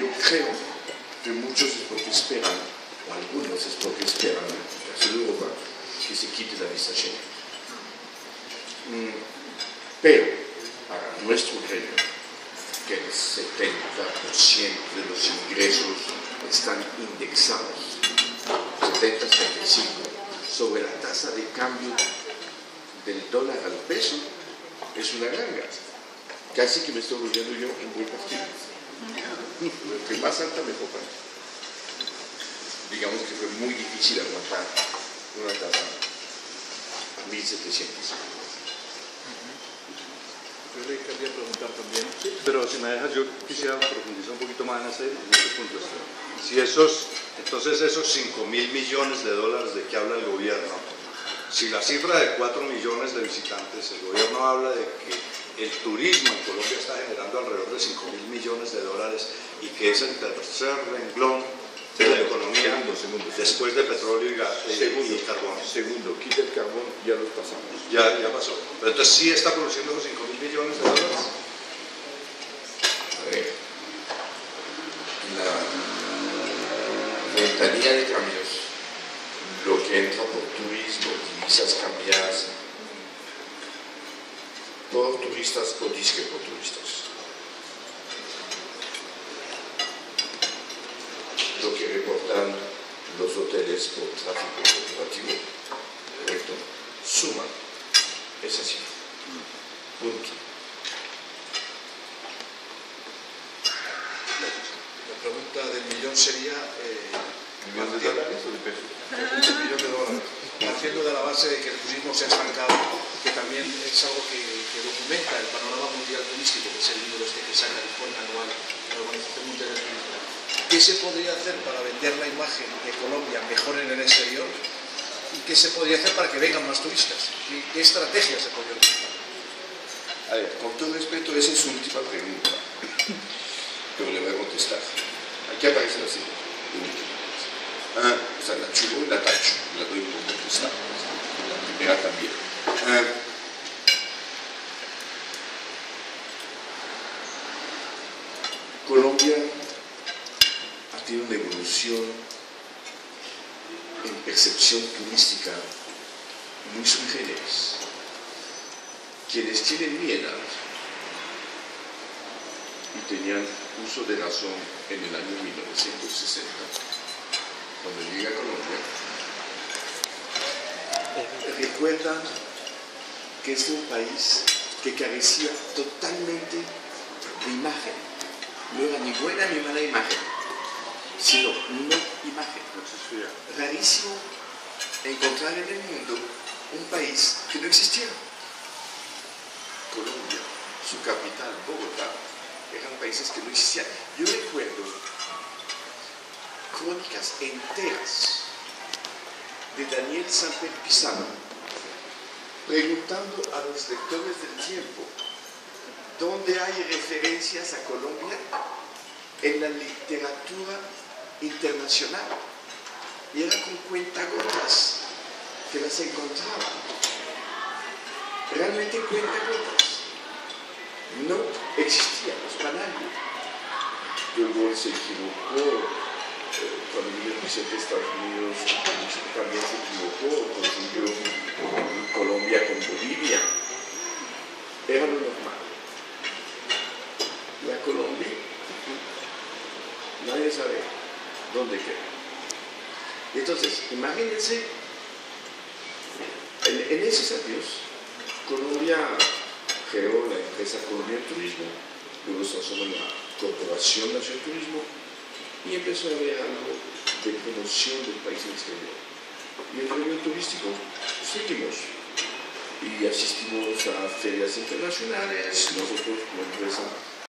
yo creo que muchos es porque esperan, o algunos es porque esperan, Europa, que se quite la visa Schengen. Mm, pero para nuestro gremio, que el 70% de los ingresos están indexados, 70-75, sobre la tasa de cambio del dólar al peso, es una ganga. Casi que me estoy volviendo yo en buen partido. Que más alta mejor para mí. Digamos que fue muy difícil aguantar una tasa a 1700 yo le quería preguntar también, pero si me dejas, yo quisiera profundizar un poquito más en ese, punto. Si esos, entonces esos 5 mil millones de dólares de que habla el gobierno, si la cifra de 4 millones de visitantes, el gobierno habla de que el turismo en Colombia está generando alrededor de 5 mil millones de dólares y que es el tercer renglón de la economía después de petróleo y, gas, segundo, y carbón. Segundo, quita el carbón, ya lo pasamos. Ya, ya pasó. Pero entonces sí está produciendo los 5 mil millones de dólares. A ver, la ventanilla de cambios, lo que entra por turismo, divisas cambiadas, por turistas o disque por turistas. lo que reportan los hoteles por tráfico corporativo, correcto, suman esa cifra. Punto. La pregunta del millón sería... Eh, ¿Millón de dólares o de pesos? Un millón de dólares. Partiendo de la base de que el turismo se ha estancado, que también es algo que, que documenta el panorama mundial turístico, que es el libro este que saca el informe anual de la Organización Mundial. ¿Qué se podría hacer para vender la imagen de Colombia mejor en el exterior? ¿Y qué se podría hacer para que vengan más turistas? ¿Qué, qué estrategia se podría utilizar? A ver, con todo respeto, esa es su última pregunta, pero le voy a contestar. Aquí aparece la siguiente. Ah, o sea, la chulo y la tacho, la doy por contestar. La primera también. Ah, Colombia tenido una evolución en percepción turística muy sui. Quienes tienen miedo y tenían uso de razón en el año 1960, cuando llegué a Colombia, recuerdan que es un país que carecía totalmente de imagen. No era ni buena ni mala imagen, sino no imagen. Rarísimo encontrar en el mundo un país que no existía. Colombia, su capital, Bogotá, eran países que no existían. Yo recuerdo crónicas enteras de Daniel Samper Pizarro preguntando a los lectores del tiempo dónde hay referencias a Colombia en la literatura internacional. Y era con cuentagotas que las encontraban. Realmente cuentagotas. No existían los. De Gaulle se equivocó, eh, cuando vino Estados Unidos también se equivocó, confundió Colombia con Bolivia. Era lo normal. La Colombia, nadie sabe dónde queda. Entonces, imagínense, en, esos años, Colombia creó la empresa Colombia Turismo, luego se en la Corporación Nacional Turismo y empezó a haber algo de promoción del país en exterior. Y el gremio turístico seguimos y asistimos a ferias internacionales, nosotros como empresa